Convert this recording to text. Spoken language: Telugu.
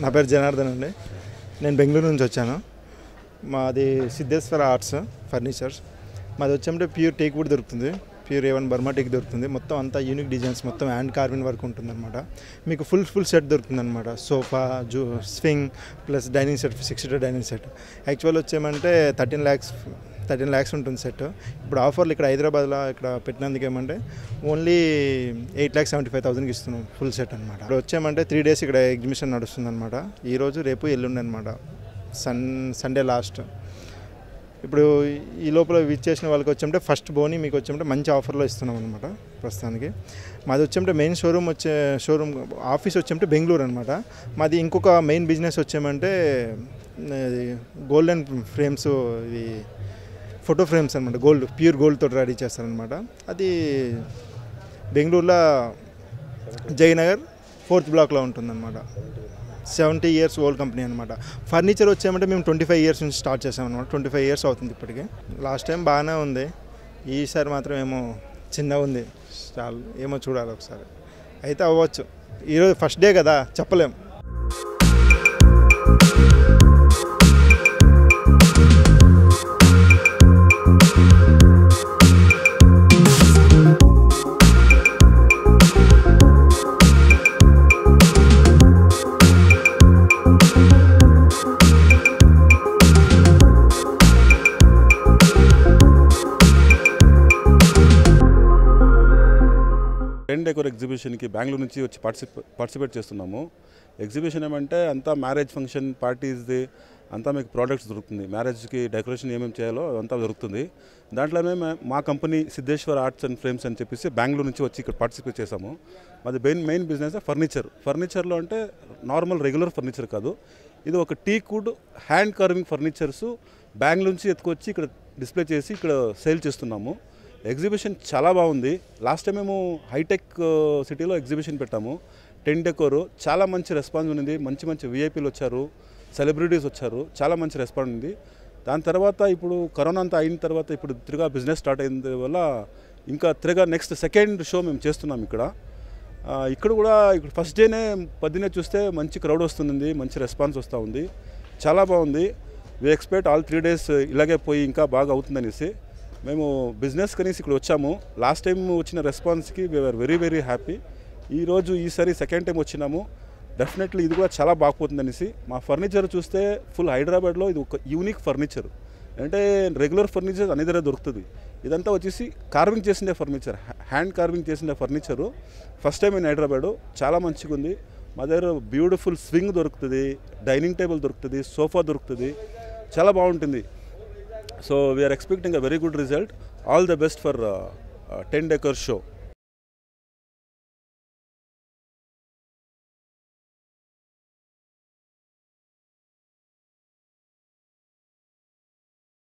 నా పేరు జనార్దన్ అండి. నేను బెంగళూరు నుంచి వచ్చాను. మాది సిద్ధేశ్వర ఆర్ట్స్ ఫర్నిచర్స్. మాది వచ్చామంటే ప్యూర్ టేక్ వుడ్ దొరుకుతుంది. Pure A one Burma teak దొరుకుతుంది. మొత్తం అంతా యూనిక్ డిజైన్స్ మొత్తం హ్యాండ్ కార్విన్ వర్క్ ఉంటుందన్నమాట. మీకు ఫుల్ ఫుల్ సెట్ దొరుకుతుందన్నమాట. Sofa zoo swing plus dining set six seater dining set actual వచ్చేమంటే thirteen lakhs thirteen lakhs ఉంటుంది సెట్. ఇప్పుడు ఆఫర్లు ఇక్కడ హైదరాబాద్లో ఇక్కడ పెట్టినందుకు ఏమంటే only eight lakhs seventy five థౌసండ్కి ఇస్తున్నాం ఫుల్ సెట్ అనమాట ఇప్పుడు వచ్చామంటే త్రీ డేస్ ఇక్కడ ఎగ్జిబిషన్ నడుస్తుంది అనమాట ఈరోజు రేపు ఎల్లుండి అనమాట సన్ సండే లాస్ట్. ఇప్పుడు ఈ లోపల విచ్ చేసిన వాళ్ళకి వచ్చామంటే ఫస్ట్ బోని మీకు వచ్చామంటే మంచి ఆఫర్లో ఇస్తున్నాం అనమాట ప్రస్తుతానికి. మాది వచ్చామంటే మెయిన్ షోరూమ్ వచ్చే షోరూమ్ ఆఫీస్ వచ్చామంటే బెంగళూరు అనమాట మాది ఇంకొక మెయిన్ బిజినెస్ వచ్చామంటే గోల్డెన్ ఫ్రేమ్స్ ఇది ఫోటో ఫ్రేమ్స్ అనమాట గోల్డ్ ప్యూర్ గోల్డ్ తోటి రెడీ చేస్తారనమాట అది బెంగళూరులో జయనగర్ ఫోర్త్ బ్లాక్లో ఉంటుందన్నమాట. సెవెంటీ ఇయర్స్ ఓల్డ్ కంపెనీ అనమాట ఫర్నిచర్ వచ్చామంటే మేము ట్వంటీ ఫైవ్ ఇయర్స్ నుంచి స్టార్ట్ చేసామన్నమాట ట్వంటీ ఫైవ్ ఇయర్స్ అవుతుంది ఇప్పటికి. లాస్ట్ టైం బాగానే ఉంది. ఈసారి మాత్రం ఏమో చిన్నగా ఉంది. స్టాల్ ఏమో చూడాలి ఒకసారి. అయితే అవ్వచ్చు. ఈరోజు ఫస్ట్ డే కదా చెప్పలేం. టెన్ డెకోర్ ఎగ్జిబిషన్కి బెంగళూరు నుంచి వచ్చి పార్టిసిపే పార్టిసిపేట్ చేస్తున్నాము. ఎగ్జిబిషన్ ఏమంటే అంతా మ్యారేజ్ ఫంక్షన్ పార్టీస్ది అంతా మీకు ప్రోడక్ట్స్ దొరుకుతుంది. మ్యారేజ్కి డెకరేషన్ ఏమేమి చేయాలో అంతా దొరుకుతుంది. దాంట్లోనే మా company Siddheshwar arts and frames అని చెప్పేసి బెంగళూరు నుంచి వచ్చి ఇక్కడ పార్టిసిపేట్ చేసాము మాది మెయిన్ మెయిన్ బిజినెస్ ఫర్నిచర్. ఫర్నిచర్లో అంటే నార్మల్ రెగ్యులర్ ఫర్నిచర్ కాదు. ఇది ఒక teak wood hand carving furnitures Bengaluru నుంచి ఎత్తుకొచ్చి ఇక్కడ డిస్ప్లే చేసి ఇక్కడ సేల్ చేస్తున్నాము. ఎగ్జిబిషన్ చాలా బాగుంది. లాస్ట్ టైం మేము హైటెక్ సిటీలో ఎగ్జిబిషన్ పెట్టాము. టెన్ డెకోర్ చాలా మంచి రెస్పాన్స్ ఉంది మంచి మంచి విఐపీలు వచ్చారు. సెలబ్రిటీస్ వచ్చారు. చాలా మంచి రెస్పాన్స్ ఉంది దాని తర్వాత ఇప్పుడు కరోనా అంతా అయిన తర్వాత ఇప్పుడు తిరిగా బిజినెస్ స్టార్ట్ అయిన వల్ల ఇంకా తిరిగా నెక్స్ట్ సెకండ్ షో మేము చేస్తున్నాం ఇక్కడ. ఇక్కడ కూడా ఇక్కడ ఫస్ట్ డేనే పొద్దున్నే చూస్తే మంచి క్రౌడ్ వస్తుంది మంచి రెస్పాన్స్ వస్తూ ఉంది. చాలా బాగుంది. We expect all three days ఇలాగే పోయి ఇంకా బాగా అవుతుందనేసి. మేము బిజినెస్ కనీసి ఇక్కడ వచ్చాము. లాస్ట్ టైం వచ్చిన రెస్పాన్స్కి we are very very happy ఈరోజు ఈసారి సెకండ్ టైం వచ్చినాము. డెఫినెట్లీ ఇది కూడా చాలా బాగుపోతుందనేసి మా ఫర్నిచర్ చూస్తే ఫుల్ హైదరాబాద్లో ఇది ఒక యూనిక్ ఫర్నిచర్ అంటే రెగ్యులర్ ఫర్నిచర్ అన్ని దగ్గర దొరుకుతుంది. ఇదంతా వచ్చేసి కార్వింగ్ చేసిన ఫర్నిచర్ హ్యాండ్ కార్వింగ్ చేసిన furniture first time in Hyderabad. చాలా మంచిగా ఉంది. మా దగ్గర బ్యూటిఫుల్ స్వింగ్ దొరుకుతుంది. డైనింగ్ టేబుల్ దొరుకుతుంది. సోఫా దొరుకుతుంది. చాలా బాగుంటుంది. So we are expecting a very good result. All the best for uh, uh, 10 acres show.